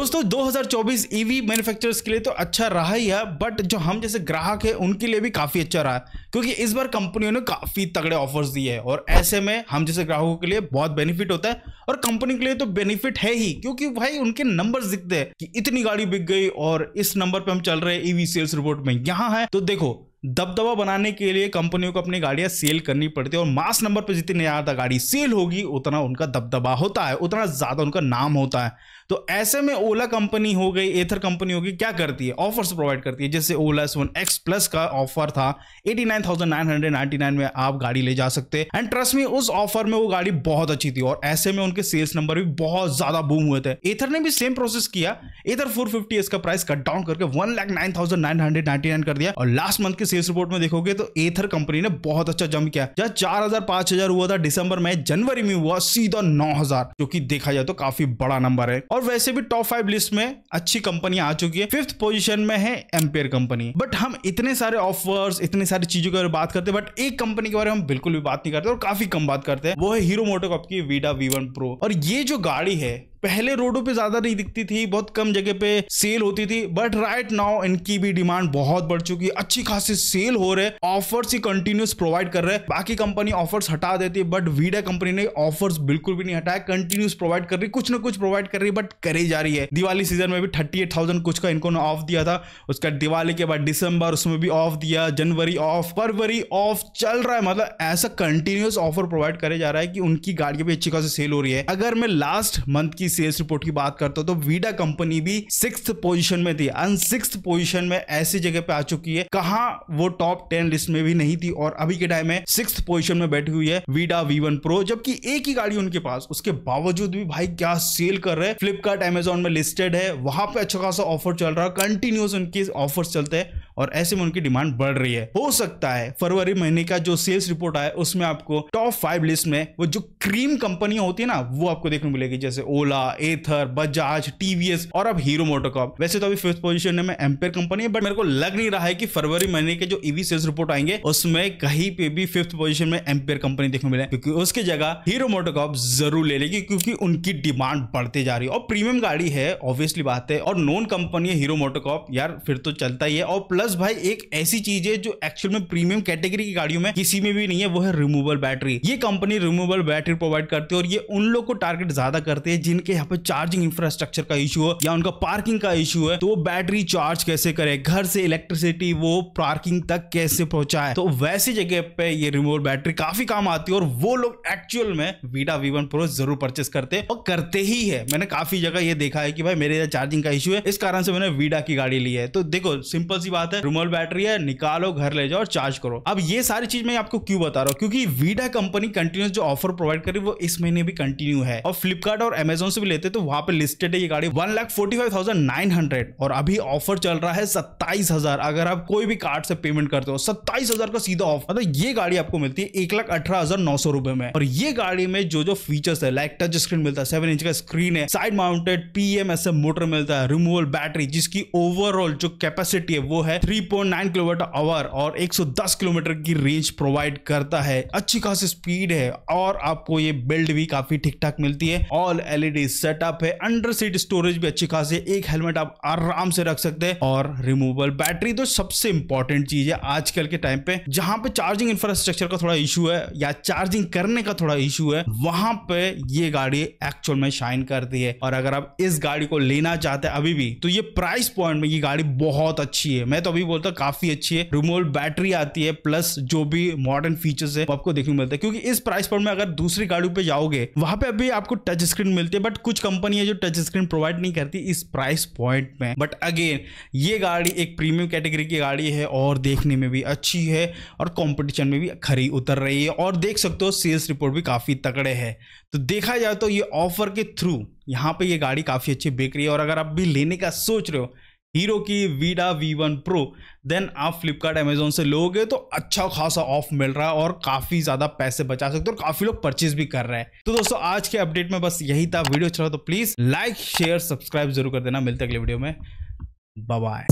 दोस्तों 2024 EV manufacturers के लिए तो अच्छा रहा ही है बट जो हम जैसे ग्राहक है, उनके लिए भी काफ़ी अच्छा रहा। है क्योंकि इस बार कंपनियों ने काफ़ी तगड़े ऑफर्स दिए हैं, और ऐसे में हम जैसे ग्राहकों के लिए बहुत बेनिफिट होता है, और कंपनी के लिए तो बेनिफिट है ही, क्योंकि भाई उनके नंबर दिखते हैं कि इतनी गाड़ी बिक गई, और इस नंबर पर हम चल रहे ईवी सेल्स रिपोर्ट में। यहाँ है तो देखो दबदबा बनाने के लिए कंपनियों को अपनी गाड़ियाँ सेल करनी पड़ती है और मास नंबर पर जितनी ज़्यादा गाड़ी सेल होगी, उतना उनका दबदबा होता है, उतना ज़्यादा उनका नाम होता है। तो ऐसे में ओला कंपनी हो गई, एथर कंपनी होगी, क्या करती है? ऑफर्स प्रोवाइड करती है। जैसे Ola S one X plus का ऑफ़र था eighty nine thousand nine hundred ninety nine में आप गाड़ी ले जा सकते एंड ट्रस्ट में उस ऑफ़र में वो गाड़ी बहुत अच्छी थी और ऐसे में उनके सेल्स नंबर भी बहुत ज़्यादा बूम हुए थे। एथर ने भी सेम प्रोसेस किया। एथर फोर इसका प्राइस कट डाउन करके वन कर दिया और लास्ट मंथ के सेल्स रिपोर्ट में देखोगे तो एथर कंपनी ने बहुत अच्छा जम किया जहाँ चार हज़ार, पाँच हज़ार हुआ था दिसंबर में, जनवरी में हुआ सीधा नौ हज़ार, जो कि देखा जाए तो काफ़ी बड़ा नंबर है। और वैसे भी टॉप फाइव लिस्ट में अच्छी कंपनियाँ आ चुकी है। फिफ्थ पोजिशन में है एम्पेयर कंपनी बट हम इतने सारे ऑफर्स इतने सारी चीज़ों के बारे में बात करते हैं बट एक कंपनी के बारे में हम बिल्कुल भी बात नहीं करते और काफ़ी कम बात करते हैं। वो है हीरो मोटोकॉप की वीडा वी प्रो और ये जो गाड़ी है पहले रोडों पे ज़्यादा नहीं दिखती थी, बहुत कम जगह पे सेल होती थी बट राइट नाउ इनकी भी डिमांड बहुत बढ़ चुकी है। अच्छी खासी सेल हो रहे ऑफर्स ही कंटिन्यूस प्रोवाइड कर रहे हैं। बाकी कंपनी ऑफर्स हटा देती है बट वीडा कंपनी ने ऑफर्स बिल्कुल भी नहीं हटाया कंटिन्यूस प्रोवाइड कर रही, कुछ ना कुछ प्रोवाइड कर रही बट करी जा रही है। दिवाली सीज़न में भी थर्टी एट थाउज़ेंड कुछ का इनको ऑफ़ दिया था। उसका दिवाली के बाद दिसंबर उसमें भी ऑफ़ दिया जनवरी ऑफ़ फरवरी ऑफ़ चल रहा है। मतलब ऐसा कंटिन्यूस ऑफ़र प्रोवाइड करे जा रहा है कि उनकी गाड़ियाँ भी अच्छी खासी सेल हो रही है। अगर मैं लास्ट मंथ की सेल्स रिपोर्ट की बात करता हूँ तो वीडा कंपनी भी सिक्स पोजीशन में थी। अन सिक्स पोजीशन में ऐसी जगह पे आ चुकी है, कहा वो टॉप टेन लिस्ट में भी नहीं थी और अभी के टाइम में सिक्स पोजीशन में बैठी हुई है वीडा वी वन प्रो जबकि एक ही गाड़ी उनके पास। उसके बावजूद भी भाई क्या सेल कर रहे हैं। फ्लिपकार्ट एमेजोन में लिस्टेड है। वहाँ पे अच्छा खासा ऑफ़र चल रहा है। कंटिन्यूस उनके ऑफ़र चलते हैं। और ऐसे में उनकी डिमांड बढ़ रही है। हो सकता है फरवरी महीने का जो सेल्स रिपोर्ट आया, उसमें आपको टॉप फाइव लिस्ट में वो जो क्रीम कंपनियाँ होती है ना, वो आपको देखने मिलेगी। जैसे ओला एथर बजाज टीवीएस और अब हीरो मोटोकॉप वैसे तो अभी फिफ्थ पोजीशन में एम्पेयर कंपनी है बट मेरे को लग नहीं रहा है कि फरवरी महीने के जो ईवी सेल्स रिपोर्ट आएँगे, उसमें कहीं पे भी फिफ्थ पोजीशन में एम्पेयर कंपनी देखने मिले। क्योंकि उसकी जगह हीरो मोटोकॉप ज़रूर ले लेगी, क्योंकि उनकी डिमांड बढ़ती जा रही है। और प्रीमियम गाड़ी है ऑब्वियसली बात है। और नॉन कंपनी है हीरो मोटोकॉप यार, फिर तो चलता ही है। और प्लस भाई, एक ऐसी चीज़ है जो एक्चुअल में प्रीमियम कैटेगरी की गाड़ियों में किसी में भी नहीं है, वो है रिमूवल बैटरी ये कंपनी रिमूवल बैटरी प्रोवाइड करती है और ये उन लोग को टारगेट ज़्यादा करते हैं जिनके यहाँ पे चार्जिंग इंफ्रास्ट्रक्चर का इशू हो या उनका पार्किंग का इशू है तो वो बैटरी चार्ज कैसे करे? घर से इलेक्ट्रिसिटी वो पार्किंग तक कैसे पहुँचाए? तो वैसी जगह पे ये रिमूवल बैटरी काफ़ी काम आती है और वो लोग एक्चुअल में वीडा वी प्रो ज़रूर परचेस करते हैं और करते ही है। मैंने काफ़ी जगह ये देखा है कि भाई मेरे चार्जिंग का इशू है, इस कारण से मैंने वीडा की गाड़ी ली है। तो देखो सिंपल सी बात है रिमूवल बैटरी है, निकालो, घर ले जाओ और चार्ज करो। अब ये सारी चीज़ मैं आपको क्यों बता रहा हूँ? क्योंकि वीडा कंपनी कंटिन्यूस जो ऑफ़र प्रोवाइड करी वो इस महीने भी कंटिन्यू है। और फ्लिपकार्ट और अमेजोन से भी लेते तो वहाँ पे लिस्टेड है ये गाड़ी one lakh forty five thousand nine hundred और अभी ऑफ़र चल रहा है सत्ताईस हज़ार। अगर आप कोई भी कार्ड से पेमेंट करते हो, सत्ताईस हज़ार का सीधा ऑफ़ मतलब ये गाड़ी आपको मिलती है एक लाख अठारह हज़ार नौ सौ रुपए में। और ये गाड़ी में जो जो फीचर्स है लाइक टच स्क्रीन मिलता है सेवन इंच का स्क्रीन है साइड माउंटेड पीएमएसएम मोटर मिलता है रिमूवल बैटरी जिसकी ओवरऑल जो कैपेसिटी है, वो है पॉइंट नाइन किलोमीटर आवर और 110 किलोमीटर की रेंज प्रोवाइड करता है। अच्छी खासी स्पीड है और आपको ये बिल्ड भी काफ़ी ठीक ठाक मिलती है। ऑल एलईडी सेटअप है। अंडर सीट स्टोरेज भी अच्छी खासी है। एक हेलमेट आप आराम से रख सकते हैं और रिमूवेबल बैटरी तो सबसे इंपॉर्टेंट चीज़ है आजकल के टाइम पे। जहाँ पे चार्जिंग इंफ्रास्ट्रक्चर का थोड़ा इशू है या चार्जिंग करने का थोड़ा इशू है, वहाँ पे ये गाड़ी एक्चुअल में शाइन करती है। और अगर आप इस गाड़ी को लेना चाहते हैं अभी भी तो ये प्राइस पॉइंट में ये गाड़ी बहुत अच्छी है। मैं तो अभी बोलता काफ़ी अच्छी है। रिमूवल बैटरी आती है प्लस जो भी मॉडर्न फीचर्स है आपको देखने को मिलता है। क्योंकि इस प्राइस पॉइंट में अगर दूसरी गाड़ियों पे जाओगे, वहाँ पे अभी आपको टच स्क्रीन मिलती है बट कुछ कंपनी है जो टच स्क्रीन प्रोवाइड नहीं करती इस प्राइस पॉइंट में। बट अगेन ये गाड़ी एक प्रीमियम कैटेगरी की गाड़ी है और देखने में भी अच्छी है और कॉम्पिटिशन में भी खरी उतर रही है। और देख सकते हो सेल्स रिपोर्ट भी काफ़ी तगड़े है। तो देखा जाए तो ये ऑफ़र के थ्रू यहाँ पे ये गाड़ी काफ़ी अच्छी बिक रही है। और अगर आप भी लेने का सोच रहे हो हीरो की Vida V one pro then आप फ्लिपकार्ट अमेजोन से लोगे तो अच्छा खासा ऑफ़ मिल रहा है और काफ़ी ज़्यादा पैसे बचा सकते हो और काफ़ी लोग परचेज भी कर रहे हैं। तो दोस्तों, आज के अपडेट में बस यही था। वीडियो अच्छा तो प्लीज़ लाइक शेयर सब्सक्राइब ज़रूर कर देना। मिलते अगले वीडियो में। बाय